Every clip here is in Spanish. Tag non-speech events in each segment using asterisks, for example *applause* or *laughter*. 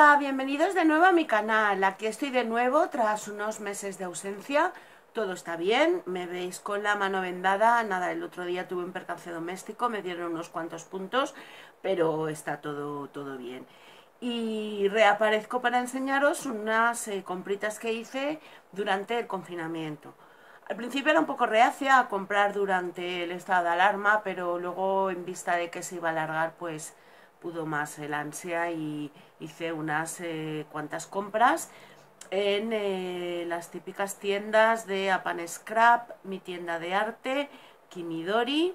Hola, bienvenidos de nuevo a mi canal. Aquí estoy de nuevo tras unos meses de ausencia. Todo está bien, me veis con la mano vendada. Nada, el otro día tuve un percance doméstico, me dieron unos cuantos puntos, pero está todo, todo bien. Y reaparezco para enseñaros unas eh, compritas que hice durante el confinamiento. Al principio era un poco reacia a comprar durante el estado de alarma, pero luego en vista de que se iba a alargar, pues pudo más el ansia y hice unas eh, cuantas compras en eh, las típicas tiendas de Apan Scrap, mi tienda de arte, Kimidori,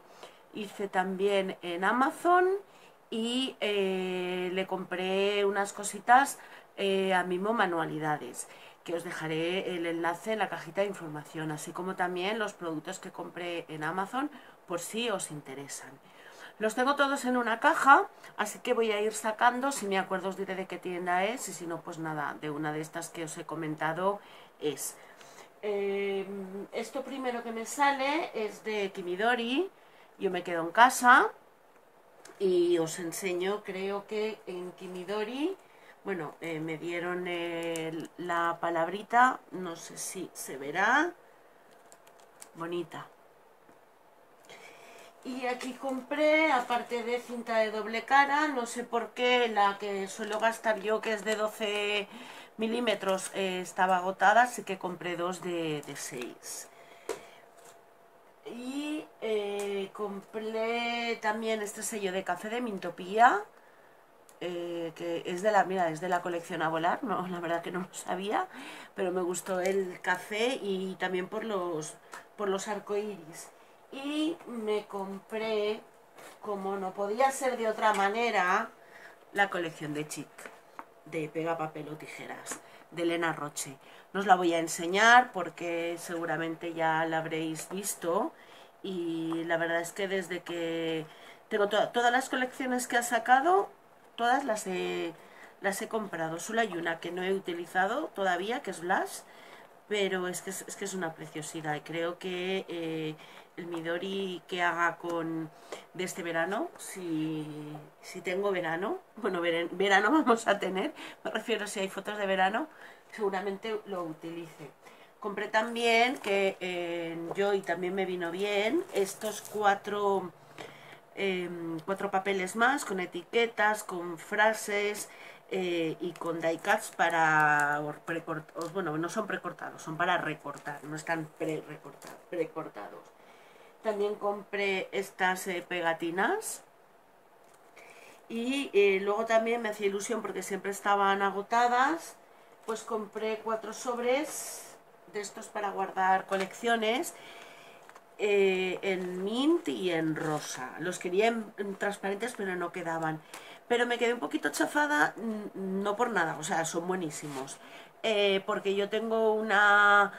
hice también en Amazon y eh, le compré unas cositas a Mimo Manualidades que os dejaré el enlace en la cajita de información, así como también los productos que compré en Amazon por si os interesan. Los tengo todos en una caja, así que voy a ir sacando, si me acuerdo os diré de qué tienda es, y si no, pues nada, de una de estas que os he comentado es. Em, esto primero que me sale es de Kimidori, yo me quedo en casa y os enseño, creo que en Kimidori, bueno, eh, me dieron la palabrita, no sé si se verá, bonita. Y aquí compré, aparte de cinta de doble cara, no sé por qué, la que suelo gastar yo, que es de 12 milímetros, eh, estaba agotada, así que compré dos de, 6. Y eh, compré también este sello de café de Mintopía, eh, que es de la, mira, es de la colección a volar, no, la verdad que no lo sabía, pero me gustó el café y también por los, por los arcoíris y me compré, como no podía ser de otra manera, la colección de Chic, de pega, papel o tijeras, de Elena Roche. No os la voy a enseñar porque seguramente ya la habréis visto y la verdad es que desde que tengo todas las colecciones que ha sacado, todas las he, las he comprado. Solo hay una que no he utilizado todavía, que es Blush, pero es que es, que es una preciosidad y creo que eh, el Midori que haga con de este verano, si, si tengo verano, *laughs* bueno, verano vamos a tener, me refiero si hay fotos de verano, seguramente lo utilice. Compré también, que en Joy también me vino bien, estos cuatro, em, cuatro papeles más con etiquetas, con frases, eh, y con die cuts para bueno, no son precortados, son para recortar, no están pre-recortados, precortados. También compré estas eh, pegatinas y eh, luego también me hacía ilusión porque siempre estaban agotadas, pues compré cuatro sobres de estos para guardar colecciones en mint y en rosa. Los quería en transparentes pero no quedaban pero me quedé un poquito chafada, no por nada, o sea, son buenísimos. Eh, porque yo tengo una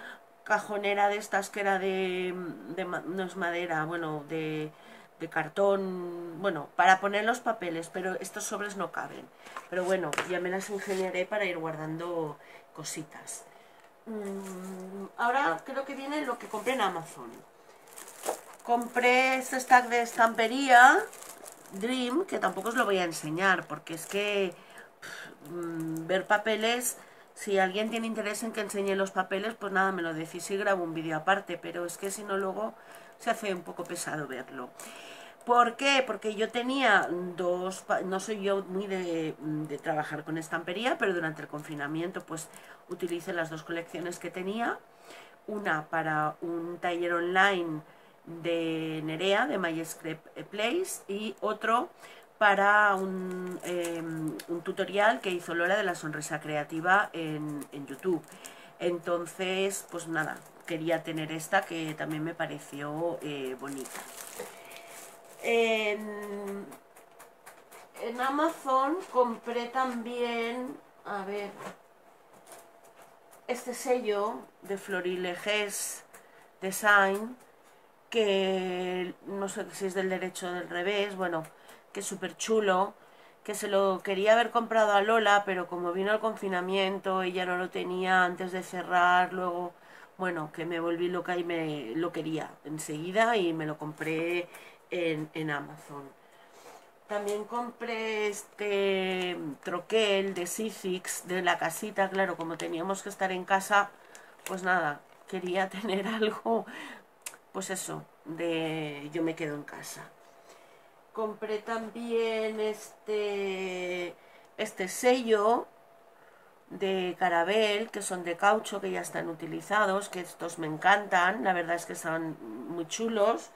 cajonera de estas que era de, no es madera, bueno, de, de cartón, bueno, para poner los papeles, pero estos sobres no caben. Pero bueno, ya me las ingeniaré para ir guardando cositas. Mm, ahora creo que viene lo que compré en Amazon. Compré este stack de estampería Dream, que tampoco os lo voy a enseñar, porque es que mm, ver papeles, si alguien tiene interés en que enseñe los papeles, pues nada, me lo decís y grabo un vídeo aparte, pero es que si no luego se hace un poco pesado verlo. ¿Por qué? Porque yo tenía dos, no soy yo muy de, trabajar con estampería, pero durante el confinamiento pues utilicé las dos colecciones que tenía. Una para un taller online de Nerea, de My Place, y otro para un, em, un, tutorial que hizo Lola de la Sonrisa Creativa en, YouTube. Entonces, pues nada, quería tener esta que también me pareció eh, bonita. En, en Amazon compré también, a ver, este sello de Florileges Design, que no sé si es del derecho o del revés, bueno, que súper chulo, que se lo quería haber comprado a Lola, pero como vino el confinamiento, ella no lo tenía antes de cerrar, luego, bueno, que me volví loca y me lo quería enseguida y me lo compré en, en Amazon. También compré este troquel de Sifix de la casita, claro, como teníamos que estar en casa, pues nada, quería *laughs* tener algo, pues eso, de yo me quedo en casa. Compré también este, este sello de carabel, que son de caucho, que ya están utilizados, que estos me encantan, la verdad es que son muy chulos.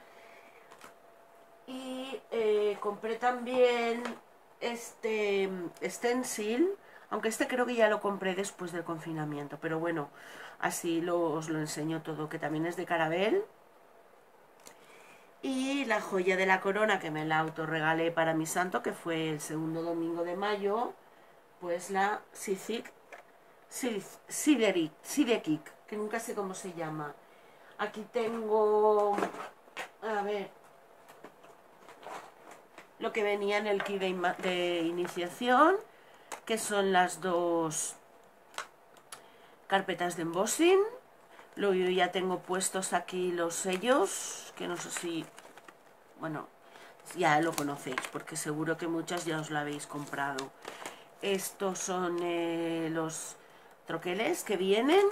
Y eh, compré también este stencil, aunque este creo que ya lo compré después del confinamiento, pero bueno, así os lo enseño todo, que también es de carabel. La joya de la corona que me la autorregalé para mi santo, que fue el segundo domingo de mayo, pues la Sizik Sidekik, que nunca sé cómo se llama. Aquí tengo, a ver, lo que venía en el kit de, iniciación, que son las dos carpetas de embossing. Luego ya tengo puestos aquí los sellos, que no sé si, bueno, ya lo conocéis, porque seguro que muchas ya os lo habéis comprado. Estos son eh, los troqueles que vienen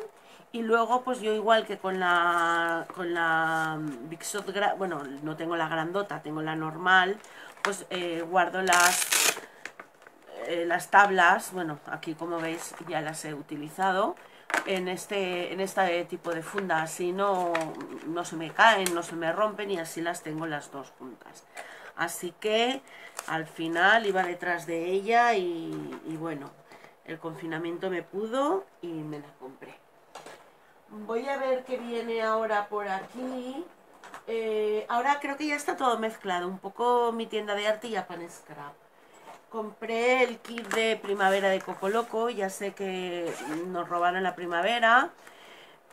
y luego pues yo igual que con la con la Big Shot, bueno, no tengo la grandota, tengo la normal, pues eh, guardo las, eh, las tablas, bueno, aquí como veis ya las he utilizado en este, en este tipo de funda, así no, no se me caen, no se me rompen y así las tengo las dos juntas. Así que al final iba detrás de ella y, bueno, el confinamiento me pudo y me la compré. Voy a ver qué viene ahora por aquí. Eh, ahora creo que ya está todo mezclado, un poco mi tienda de arte y Japan Scrap. Compré el kit de primavera de Coco Loco, ya sé que nos robaron la primavera,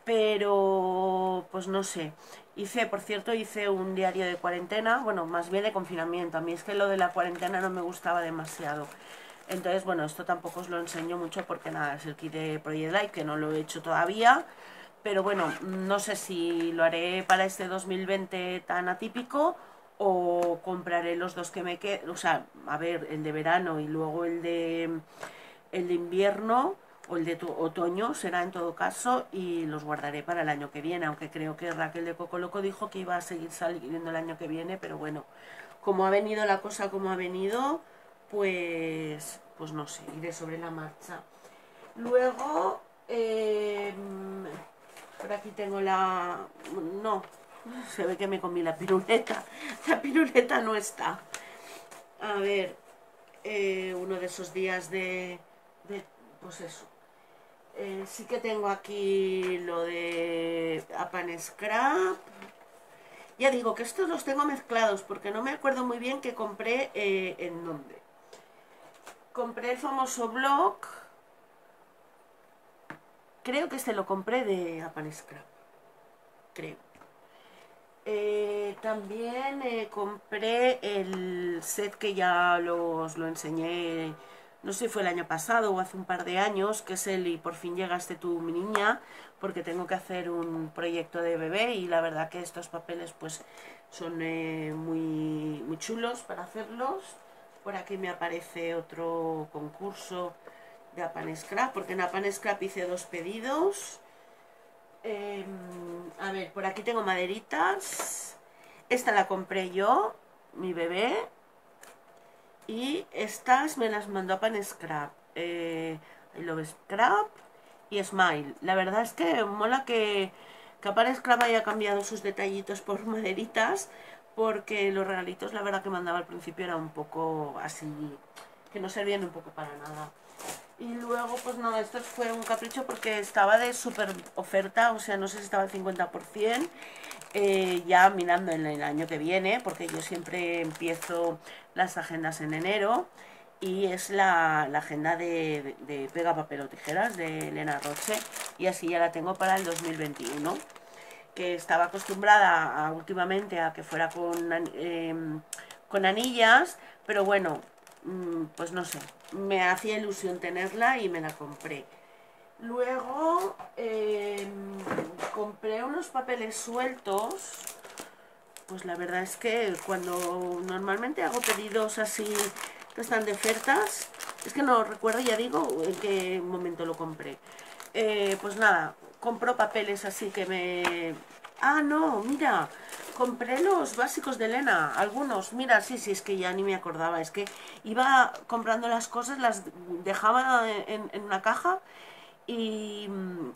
pero pues no sé. Hice, por cierto, hice un diario de cuarentena, bueno, más bien de confinamiento. A mí es que lo de la cuarentena no me gustaba demasiado. Entonces, bueno, esto tampoco os lo enseño mucho porque nada, es el kit de Project Life, que no lo he hecho todavía pero bueno, no sé si lo haré para este 2020 tan atípico o compraré los dos que me quedan, o sea, a ver, el de verano y luego el de, el de invierno o el de otoño será en todo caso y los guardaré para el año que viene, aunque creo que Raquel de Coco Loco dijo que iba a seguir saliendo el año que viene, pero bueno, como ha venido la cosa como ha venido, pues, pues no sé, iré sobre la marcha. Luego, eh, por aquí tengo la... No, se ve que me comí la piruleta. La piruleta no está. A ver, eh, uno de esos días de... pues eso. Eh, sí que tengo aquí lo de Apan Scrap. Ya digo que estos los tengo mezclados porque no me acuerdo muy bien que compré eh, en dónde. Compré el famoso blog Creo que este lo compré de Apan Scrap. Creo. Eh, también eh, compré el set que ya los, lo enseñé, no sé si fue el año pasado o hace un par de años, que es el Y por fin llegaste tú, mi niña, porque tengo que hacer un proyecto de bebé y la verdad que estos papeles pues son eh, muy, muy chulos para hacerlos. Por aquí me aparece otro concurso de Apan Scrap, porque en Apan Scrap hice dos pedidos. Em, a ver, por aquí tengo maderitas. Esta la compré yo, mi bebé. Y estas me las mandó Apan Scrap. Eh, I Love Scrap y Smile. La verdad es que mola que, que Apan Scrap haya cambiado sus detallitos por *laughs* maderitas. Porque los regalitos, la verdad que mandaba al principio era un poco así, que no servían un poco para nada. Y luego, pues nada, esto fue un capricho porque estaba de súper oferta, o sea, no sé si estaba al 50%, eh, ya mirando en el año que viene, porque yo siempre empiezo las agendas en enero, y es la, agenda de, Pega Papel o Tijeras de Elena Roche, y así ya la tengo para el 2021, que estaba acostumbrada últimamente a que fuera con, em, con anillas, pero bueno, pues no sé, me hacía ilusión tenerla y me la compré. Luego em, compré unos papeles sueltos pues la verdad es que cuando normalmente hago pedidos así que están de ofertas, es que no recuerdo, ya digo, en qué momento lo compré. Eh, pues nada, compro papeles así que me... Ah, no, mira, compré los básicos de Elena, algunos, mira, sí, sí, es que ya ni me acordaba, es que iba comprando las cosas, las dejaba en, una caja y mm,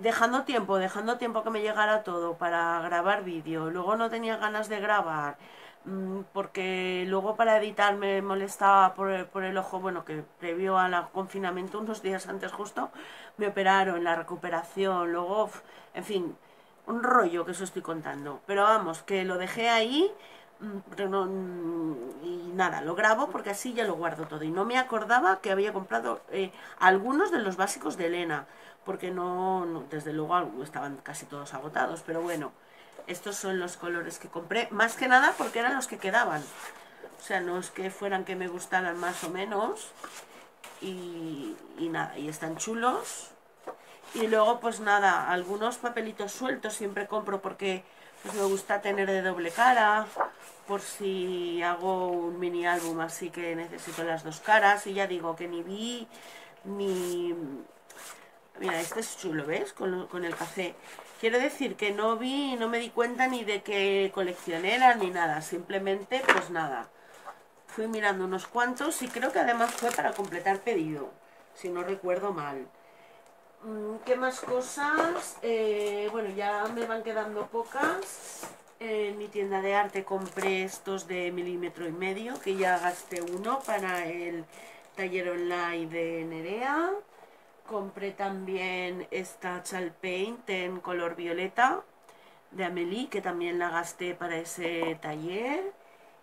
dejando tiempo, dejando tiempo que me llegara todo para grabar vídeo, luego no tenía ganas de grabar, mm, porque luego para editar me molestaba por el ojo, bueno, que previo al confinamiento, unos días antes justo, me operaron, la recuperación, luego, en fin, un rollo que eso estoy contando. Pero vamos, que lo dejé ahí mm, mm, y nada, lo grabo porque así ya lo guardo todo. Y no me acordaba que había comprado eh, algunos de los básicos de Elena, porque no, desde luego estaban casi todos agotados. Pero bueno, estos son los colores que compré, más que nada porque eran los que quedaban. O sea, no es que fueran que me gustaran más o menos. Y nada, y están chulos. Y luego, pues nada, algunos papelitos sueltos siempre compro porque pues, me gusta tener de doble cara, por si hago un mini álbum así que necesito las dos caras. Y ya digo que ni vi, ni... Mira, este es chulo, ¿ves? Con, con el café. Quiero decir que no vi, no me di cuenta ni de qué colección era ni nada. Simplemente, pues nada. Fui mirando unos cuantos y creo que además fue para completar pedido, si no recuerdo mal. Mm, ¿Qué más cosas? Eh, bueno, ya me van quedando pocas. En mi tienda de arte compré estos de milímetro y medio, que ya gasté uno para el taller online de Nerea. Compré también esta Chal Paint en color violeta de Amelie, que también la gasté para ese taller.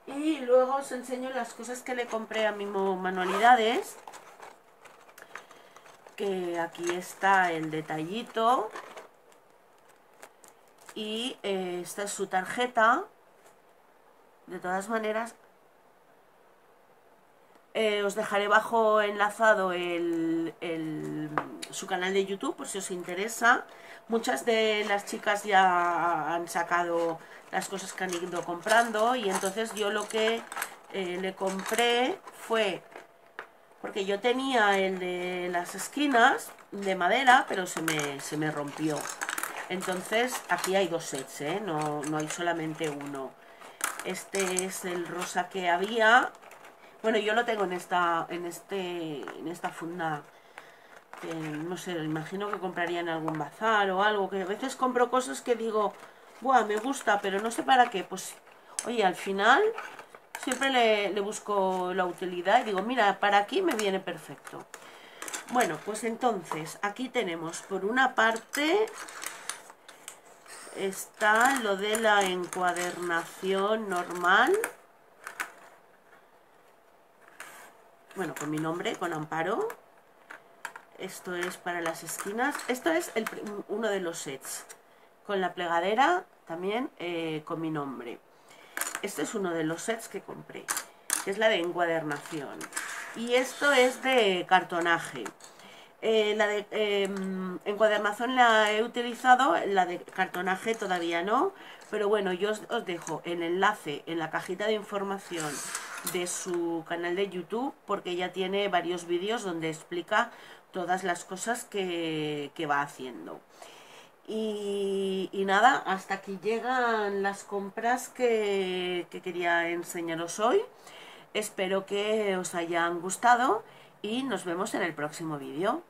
Y luego os enseño las cosas que le compré a Mimo Manualidades que aquí está el detallito. Y eh, esta es su tarjeta. De todas maneras eh, os dejaré bajo enlazado el, su canal de YouTube por si os interesa. Muchas de las chicas ya han sacado las cosas que han ido comprando y entonces yo lo que eh, le compré fue porque yo tenía el de las esquinas de madera, pero se me, se me rompió. Entonces, aquí hay dos sets, ¿eh? no, no hay solamente uno. Este es el rosa que había. Bueno, yo lo tengo en esta, en este, en esta funda. Que, no sé, imagino que compraría en algún bazar o algo. Que a veces compro cosas que digo, Buah, me gusta, pero no sé para qué. Pues, oye, al final siempre le, busco la utilidad y digo, mira, para aquí me viene perfecto. Bueno, pues entonces, aquí tenemos por una parte está lo de la encuadernación normal. Bueno, con mi nombre, con Amparo. Esto es para las esquinas. Esto es uno de los sets. Con la plegadera también eh, con mi nombre. Este es uno de los sets que compré, que es la de encuadernación. Y esto es de cartonaje. Eh, la de em, encuadernación la he utilizado, la de cartonaje todavía no, pero bueno, yo os, dejo el enlace en la cajita de información de su canal de YouTube porque ya tiene varios vídeos donde explica todas las cosas que, que va haciendo. Y, nada, hasta aquí llegan las compras que, que quería enseñaros hoy. Espero que os hayan gustado y nos vemos en el próximo vídeo.